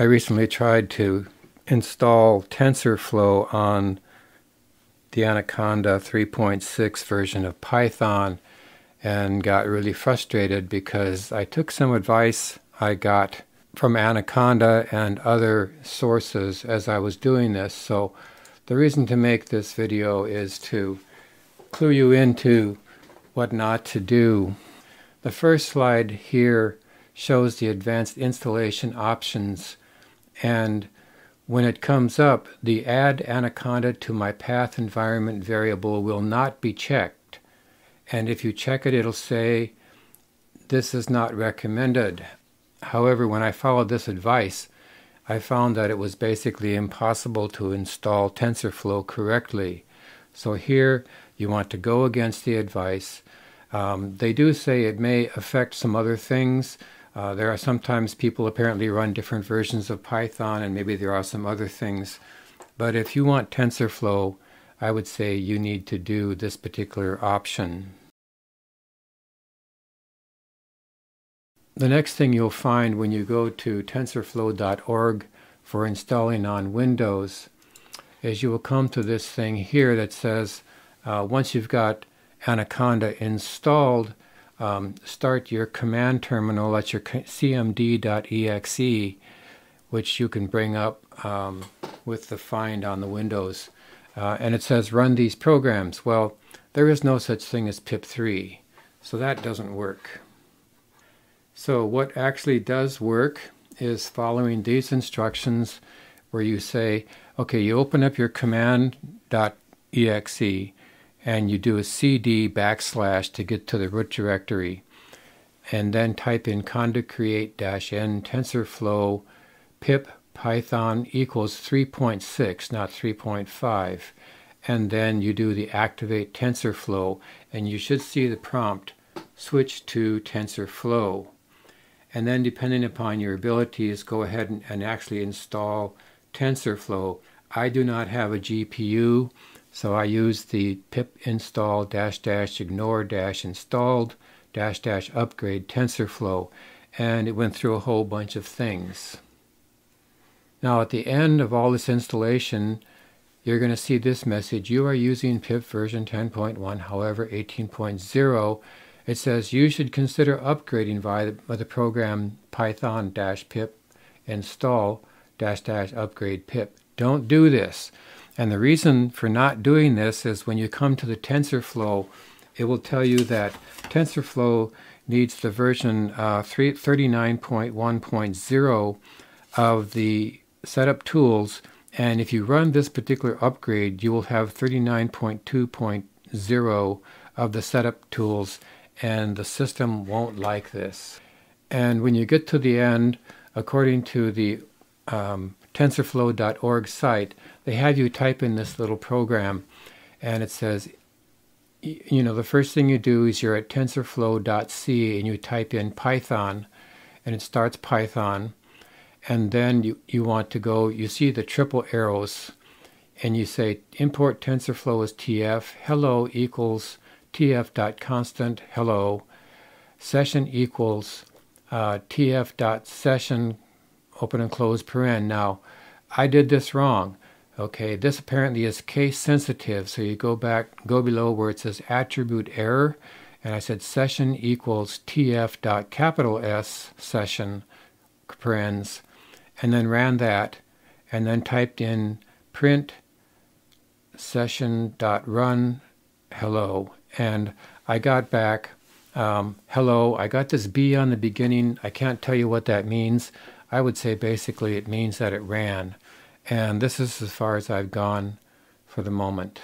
I recently tried to install TensorFlow on the Anaconda 3.6 version of Python and got really frustrated because I took some advice I got from Anaconda and other sources as I was doing this. So the reason to make this video is to clue you into what not to do. The first slide here shows the advanced installation options and when it comes up, the add anaconda to my path environment variable will not be checked. And if you check it, it'll say this is not recommended. However, when I followed this advice, I found that it was basically impossible to install TensorFlow correctly. So here you want to go against the advice. Um, they do say it may affect some other things, uh, there are sometimes people apparently run different versions of Python, and maybe there are some other things. But if you want TensorFlow, I would say you need to do this particular option. The next thing you'll find when you go to tensorflow.org for installing on Windows is you will come to this thing here that says uh, once you've got Anaconda installed, um, start your command terminal at your cmd.exe, which you can bring up um, with the find on the Windows. Uh, and it says run these programs. Well, there is no such thing as pip3, so that doesn't work. So what actually does work is following these instructions where you say, okay, you open up your command.exe and you do a cd backslash to get to the root directory. And then type in conda create dash n tensorflow pip python equals 3.6 not 3.5 and then you do the activate tensorflow and you should see the prompt switch to tensorflow. And then depending upon your abilities go ahead and, and actually install tensorflow. I do not have a gpu so I used the pip install dash dash ignore dash installed dash dash upgrade TensorFlow and it went through a whole bunch of things. Now at the end of all this installation you're going to see this message you are using pip version 10.1 however 18.0 it says you should consider upgrading via the, the program python dash pip install dash dash upgrade pip. Don't do this. And the reason for not doing this is when you come to the TensorFlow, it will tell you that TensorFlow needs the version uh, 39.1.0 of the setup tools. And if you run this particular upgrade, you will have 39.2.0 of the setup tools, and the system won't like this. And when you get to the end, according to the um, tensorflow.org site, they have you type in this little program and it says, you know, the first thing you do is you're at tensorflow.c and you type in Python and it starts Python. And then you, you want to go, you see the triple arrows and you say import TensorFlow as TF, hello equals tf.constant hello, session equals uh, tf.session open and close paren. Now, I did this wrong. Okay, this apparently is case sensitive. So you go back, go below where it says attribute error, and I said session equals tf dot capital S session parens, and then ran that, and then typed in print session dot run hello, and I got back um, hello. I got this B on the beginning. I can't tell you what that means. I would say basically it means that it ran. And this is as far as I've gone for the moment.